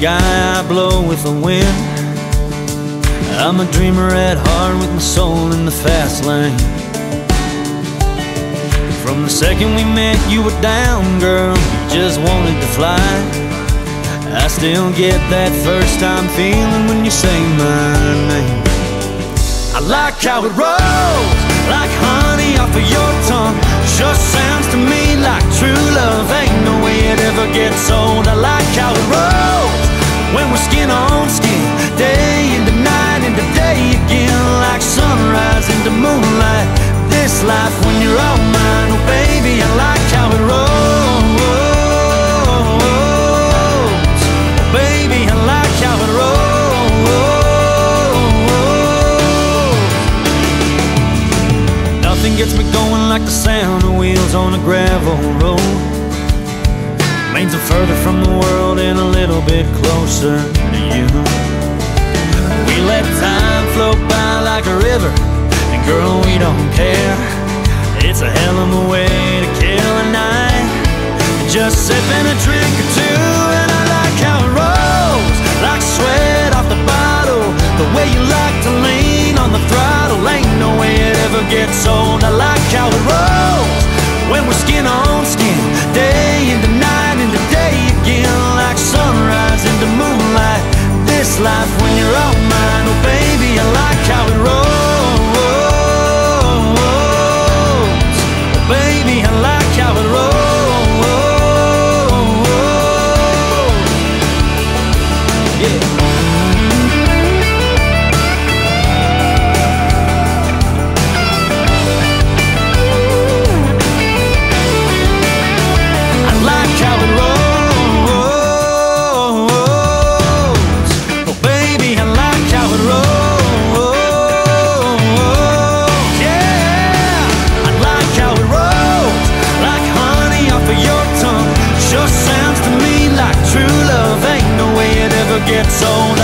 guy I blow with the wind. I'm a dreamer at heart with my soul in the fast lane. From the second we met, you were down, girl. You just wanted to fly. I still get that first time feeling when you say my name. I like how it rolls, like honey off of your tongue. Sure skin on skin, day into night into day again, like sunrise into moonlight. This life when you're all mine, oh baby, I like how it rolls. Oh, baby, I like how it rolls. Nothing gets me going like the sound of wheels on a gravel road. Means I'm further from the world and a little bit closer to you. We let time flow by like a river, and girl, we don't care. It's a hell of a way to kill a night. Just sipping a drink or two, and I like how it rolls, like sweat off the bottle. The way you like to lean on the throttle, ain't no way it ever gets old. I like gets on